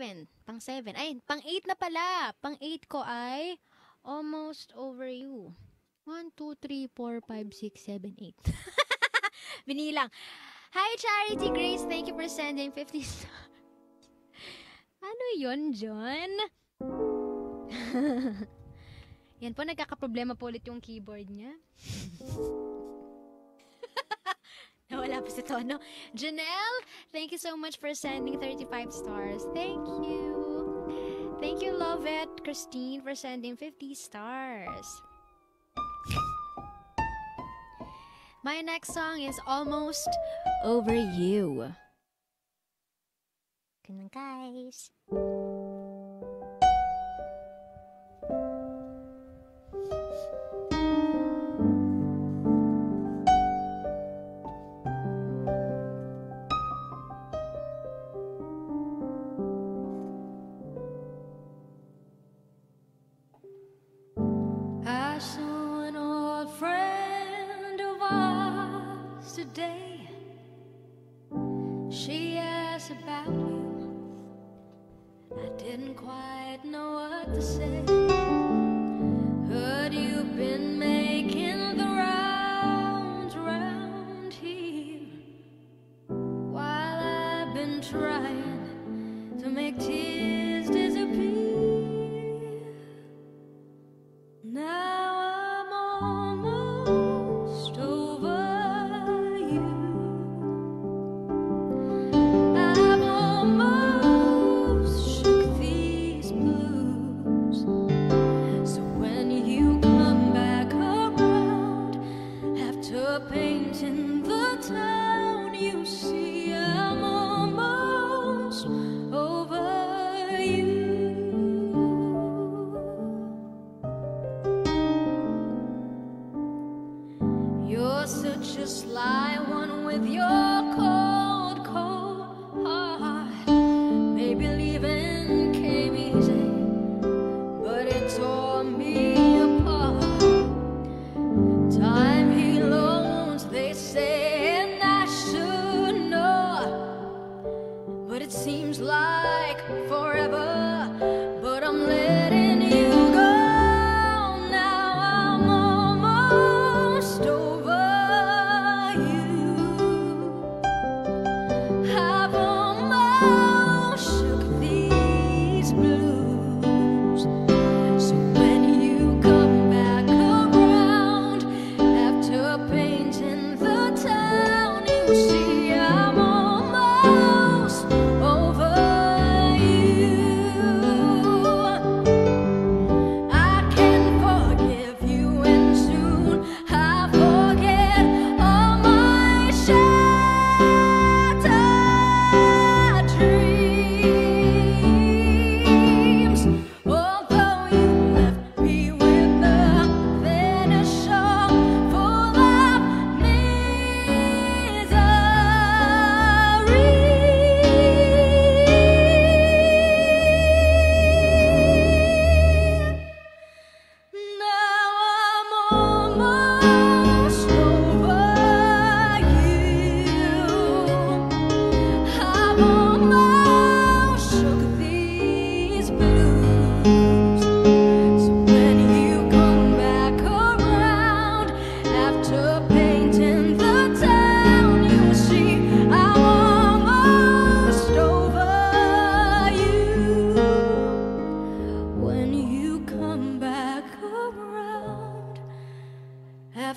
seven. Pang seven. Ay, pang eight na pala. Pang eight ko ay almost over you. One, two, three, four, five, six, seven, eight. Binilang. Hi, Charity Grace. Thank you for sending 50 stars. Ano yun, John? Yan po, nagkakaproblema po ulit yung keyboard niya. Tono. Janelle, thank you so much for sending 35 stars. Thank you. Thank you, Love It, Christine, for sending 50 stars. My next song is Almost Over You. Ganun, guys. Today. She asked about you. I didn't quite know what to say. Such a sly one with your cold,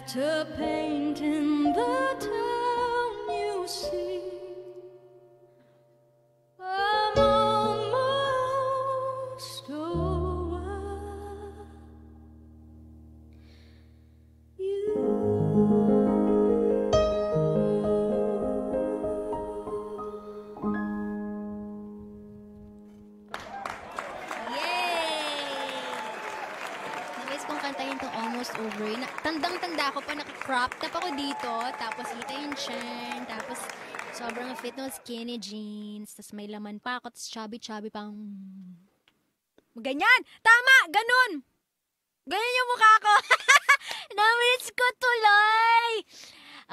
after painting the town, Over. Tandang-tanda ko pa, naka-crop top ako dito. Tapos kita yung chin. Tapos sobrang fit ng skinny jeans. Tapos may laman pa ako. Tapos chubby-chubby pang... Ganyan! Tama! Ganun! Ganyan yung mukha ko! Namiss ko tuloy!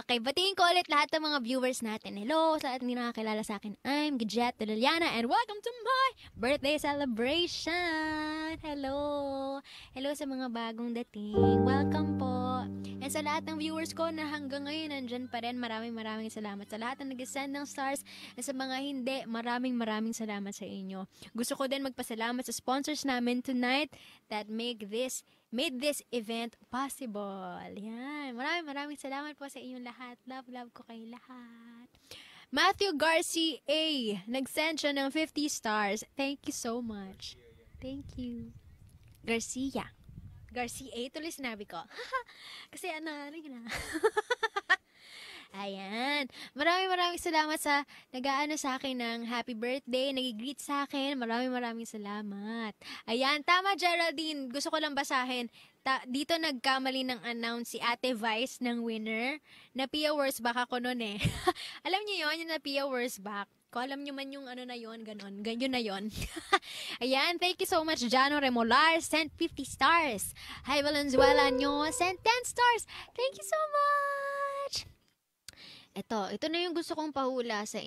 Okay, batiin ko ulit lahat ng mga viewers natin. Hello, sa lahat hindi nakakilala sa akin. I'm Gadget Liliana and welcome to my birthday celebration. Hello. Hello sa mga bagong dating. Welcome po. And sa lahat ng viewers ko na hanggang ngayon nandyan pa rin, maraming maraming salamat. Sa lahat ng nag-send ng stars, and sa mga hindi, maraming maraming salamat sa inyo. Gusto ko din magpasalamat sa sponsors namin tonight that make this made this event possible. Yan. Maraming maraming salamat po sa inyong lahat. Love, love ko kayo lahat. Matthew Garcia. Nag-send siya ng 50 stars. Thank you so much. Thank you. Garcia. Garcia, tuloy sinabi ko. Kasi ano, ano ah. Ayan. Maraming maraming salamat sa nag-aano sa akin ng happy birthday, nag-greet sa akin. Maraming maraming salamat. Ayan, tama Geraldine. Gusto ko lang basahin. Ta- dito nagkamali ng announce si Ate Vice ng winner. Na Pia Worsbach ako noon eh. Alam niyo yon yung na Pia Worsbach. Kung alam niyo man yung ano na yon, ganon. Ganyan na yon. Ayan, thank you so much, Jano Remolar. Sent 50 stars. Hi, Valenzuela nyo. Sent 10 stars. Thank you so much. Ito, ito na yung gusto kong pahula sa